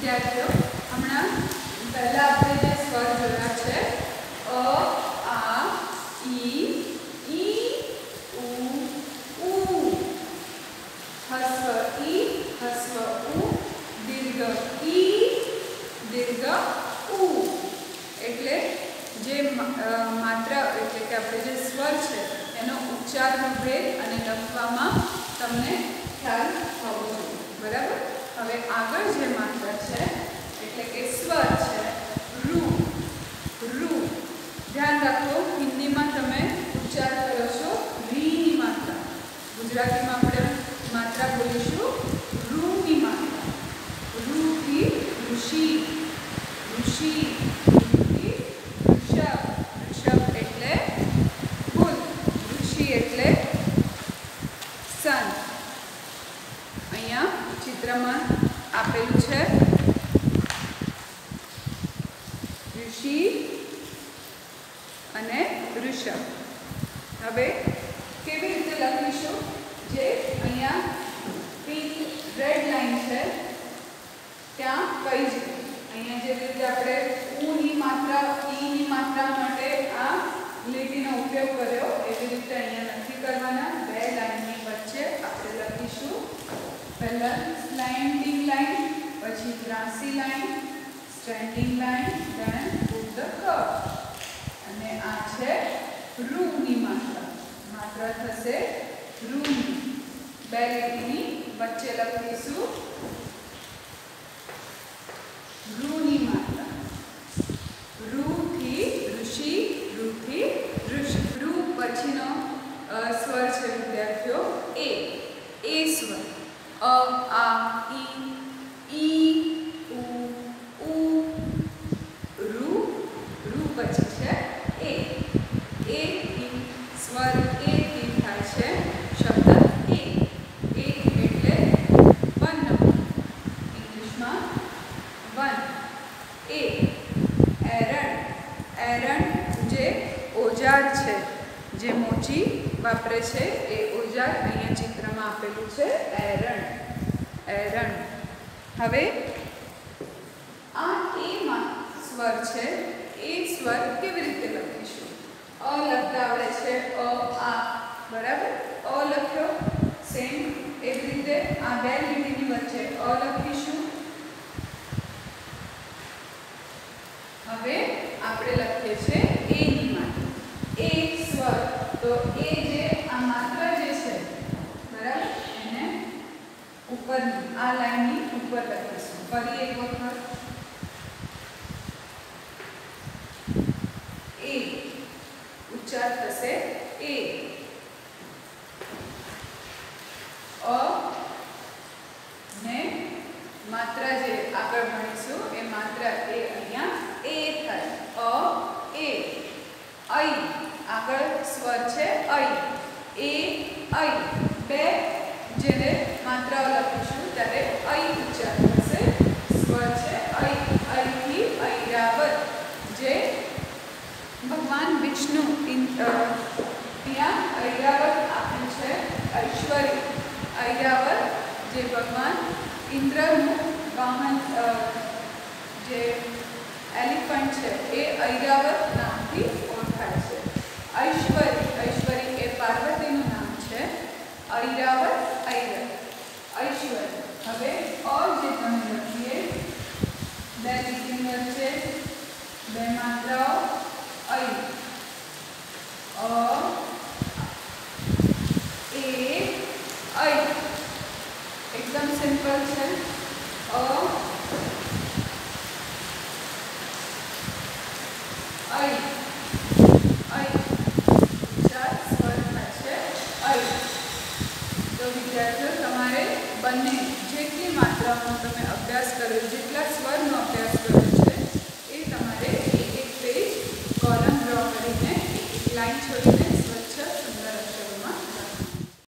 વિદ્યાર્થીઓ, હમણાં પહેલાં આપણે જે સ્વર જોયા છે. અ, આ, ઈ ઈ, ઉ ઉ. હસ્વ, ઈ, હસ્વ, ઉ. દીર્ઘ, ઈ, દીર્ઘ, ઉ. એટલે જે માત્ર એટલે કે આપણે જે સ્વર છે, એનો ઉચ્ચારનો ભેદ અને લખવામાં તમને ખ્યાલ હોવો જોઈએ. બરાબર? હવે આગળ જે માત્ર છે, એટલે કે સ્વર છે, રૂ. રૂ. ધ્યાન રાખો, હિન્દીમાં તમે ઉચ્ચાર કરો છો, રીની માત્રા. ગુજરાતીમાં આપણે માત્રા બોલીશું. લખીશું જે અહીંયા પિંક રેડ લાઈન છે ત્યાં કઈ જ અહીંયા જે રીતે આપણે ઉની માત્રા ઈની માત્રા માટે આ લીટીનો ઉપયોગ કર્યો એવી રીતે અહીંયા નથી કરવાના બે લાઈનની વચ્ચે આપણે લખીશું પહેલા સ્લાઇન્ડિંગ લાઈન પછી ત્રાસી line standing line then put the curve બે લીટીની વચ્ચે લખીશું રૂની માત્રા રૂથી ઋષિ રૂથી ઋષિ રૂ પછીનો અ, સ્વર છે વિદ્યાર્થીઓ એ એ સ્વર અ આ ઈ ઈ વાપરે છે એ ઊર્જા અહીંયા ચિત્રમાં આપેલું છે, એરણ. એરણ. હવે આ એમાં સ્વર છે, એ સ્વર કેવી રીતે લખીશું? અ લખતા આવડે છે, અ, આ. બરાબર? અ લખ્યો સેમ એવી રીતે આ બે લીટીની વચ્ચે અ લખીશું. આ લાઈનની ઉપર લખીશું ફરી એક વખત એ ઉચ્ચાર થશે એ અ ને માત્રા જે આગળ ભણીશું એ માત્રા એ અહીંયા એ થાય અ એ ઐ આગળ સ્વર છે ઐ એ ઐ બે જેને માત્રાઓ લખીશું ત્યારે ઐ ઉચ્ચાર થશે સ્વર છે ઐ ઐથી ઐરાવત જે ભગવાન વિષ્ણુ ઇન- અ, ત્યાં ઐરાવત આપ્યું છે ઐશ્વર્ય ઐરાવત જે ભગવાન ઇન્દ્રનું વાહન અ, જે એલિફન્ટ છે એ ઐરાવત નામથી ઓળખાય છે ઐશ્વર્ય ઐશ્વર્ય એ પાર્વતીનું નામ છે ઐરાવત तो विद्यार्थियों बने जी मात्रा में तब अभ्यास करो जला स्वर में अभ्यास